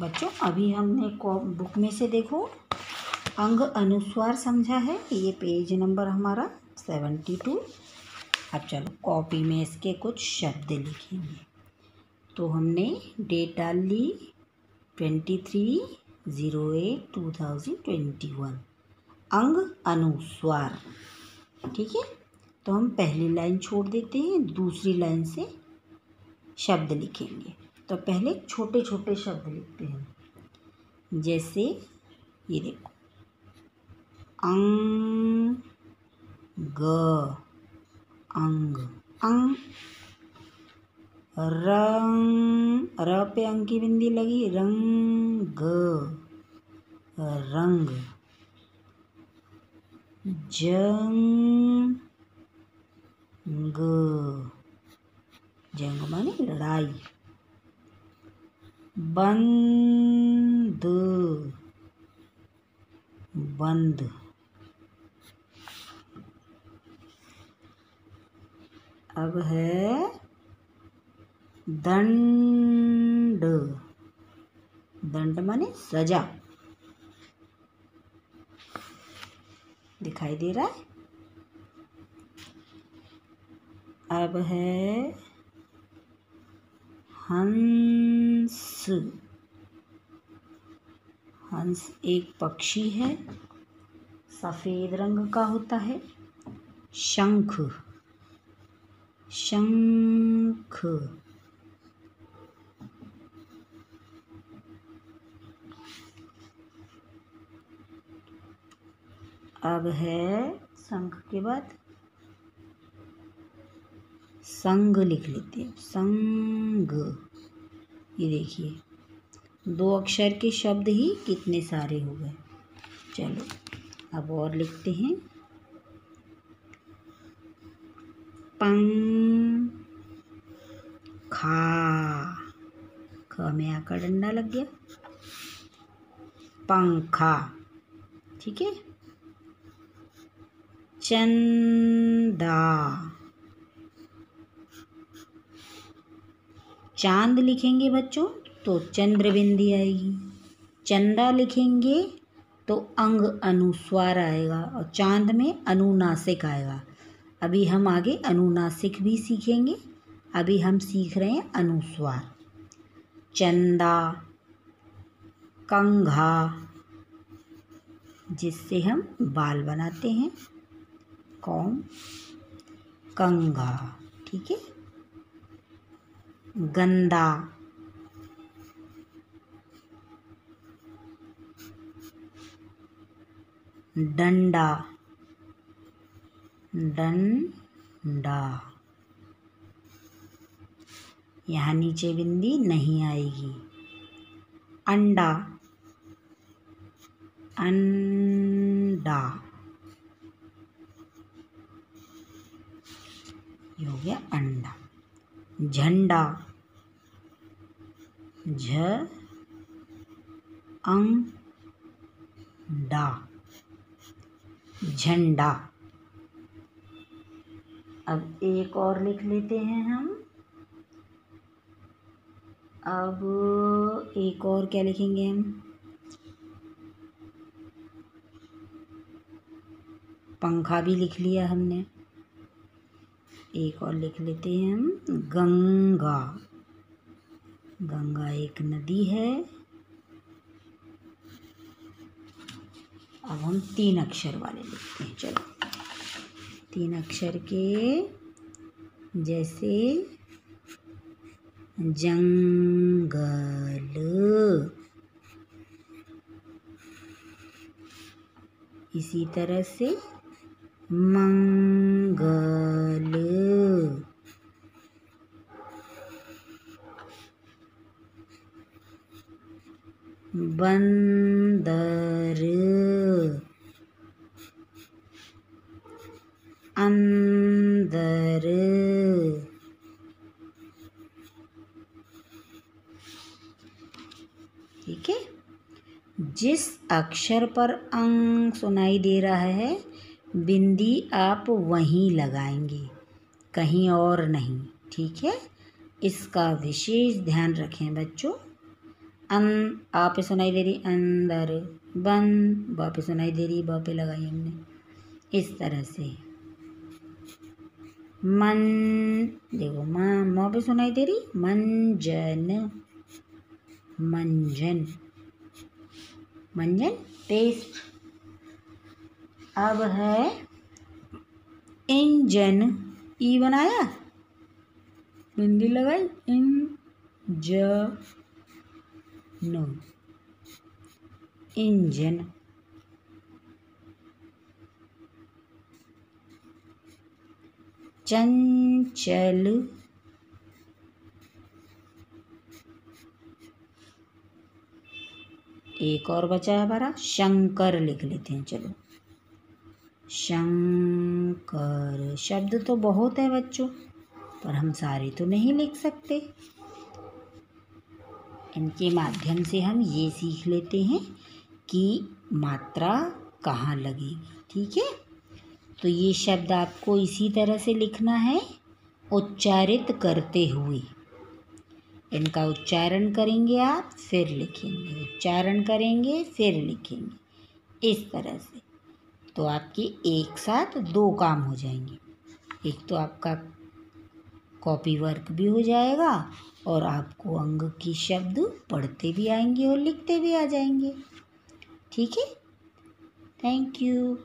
बच्चों, अभी हमने बुक में से देखो, अंग अनुस्वार समझा है, ये पेज नंबर हमारा सेवेंटी टू। अब चलो, कॉपी में इसके कुछ शब्द लिखेंगे। तो हमने डेट ली twenty three zero eight two thousand twenty one. अंग अनुस्वार, ठीक है? तो हम पहली लाइन छोड़ देते हैं, दूसरी लाइन से शब्द लिखेंगे। तो पहले छोटे छोटे शब्द लिखते हैं। जैसे, ये देखो। अंग ग अंग अंग। रंग, र पे अंग की बिंदी लगी, रंग रंग। जंग जंग माने लड़ाई। बंद। बंद। अब है दंड। दंड माने सजा। दिखाई दे रहा है? अब है हंस हंस एक पक्षी है, सफ़ेद रंग का होता है। शंख। शंख। अब है शंख के बाद संग लिख लेते हैं। संग। ये देखिए। दो अक्षर के शब्द ही कितने सारे हो गए। चलो, अब और लिखते हैं। पंग खा, ख में आकर डंडा लग गया। पंखा, ठीक है? चंदा चाँद लिखेंगे बच्चों तो चंद्र बिंदी आएगी। चंदा लिखेंगे तो अंग अनुस्वार आएगा और चाँद में अनुनासिक आएगा। अभी हम आगे अनुनासिक भी सीखेंगे। अभी हम सीख रहे हैं अनुस्वार। चंदा, कंघा, जिससे हम बाल बनाते हैं। कौन कंघा, ठीक है? गंदा। डंडा। डंडा। यहाँ नीचे बिंदी नहीं आएगी। अंडा। अंडा। हो गया अंडा। झंडा। झ अंग डा झंडा। अब एक और लिख लेते हैं हम। अब एक और क्या लिखेंगे हम? पंखा भी लिख लिया हमने। एक और लिख लेते हैं हम, गंगा। गंगा एक नदी है। अब हम तीन अक्षर वाले लिखते हैं, चलो। तीन अक्षर के जैसे जंगल। इसी तरह से मंगल। बंदर। अंदर। ठीक है? जिस अक्षर पर अंग सुनाई दे रहा है, बिंदी आप वहीं लगाएँगे, कहीं और नहीं। ठीक है? इसका विशेष ध्यान रखें बच्चों। अन आ पे सुनाई दे रही अंदर बन बा पे सुनाई दे रही बा पे लगाई हमने। इस तरह से। मन, देखो, माँ माँ पे सुनाई दे रही मंजन। मंजन। मंजन टेस्ट अब है इंजन। ई बनाया? बिंदी लगाई इन ज नो इंजन चंचल एक और बचा है हमारा। शंकर लिख लेते हैं, चलो। शंकर। शब्द तो बहुत है बच्चों, पर हम सारे तो नहीं लिख सकते। इनके माध्यम से हम ये सीख लेते हैं कि मात्रा कहाँ लगेगी ठीक है? तो ये शब्द आपको इसी तरह से लिखना है, उच्चारित करते हुए। इनका उच्चारण करेंगे आप, फिर लिखेंगे। उच्चारण करेंगे, फिर लिखेंगे। इस तरह से। तो आपके एक साथ दो काम हो जाएँगे। एक तो आपका कॉपी वर्क भी हो जाएगा और आपको अंग की शब्द पढ़ते भी आएँगे और लिखते भी आ जाएँगे। ठीक है? Thank you